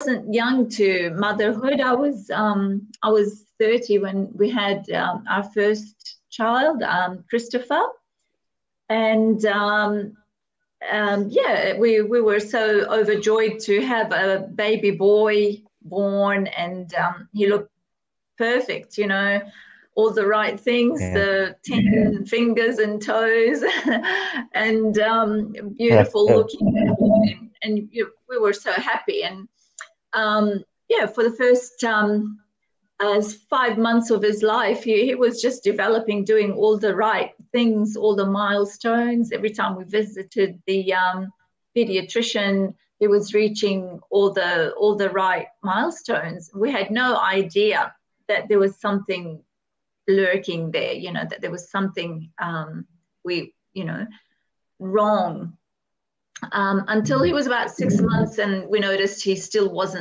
wasn't young to motherhood. I was um, I was 30 when we had um, our first child, um, Christopher, and um, um, yeah, we we were so overjoyed to have a baby boy born, and um, he looked perfect. You know, all the right things, yeah. the 10 yeah. fingers and toes, and um, beautiful looking. And, and you, we were so happy. And um, yeah, for the first um, as five months of his life, he, he was just developing, doing all the right things, all the milestones. Every time we visited the um, pediatrician, he was reaching all the all the right milestones. We had no idea that there was something lurking there, you know, that there was something um, we, you know, wrong um, until he was about six months and we noticed he still wasn't